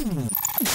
Mm-hmm.